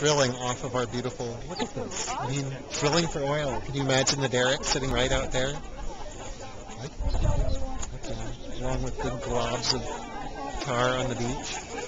drilling off of our beautiful, look at this. I mean, drilling for oil. Can you imagine the derrick sitting right out there? Okay. Along uh, with the globs of tar on the beach.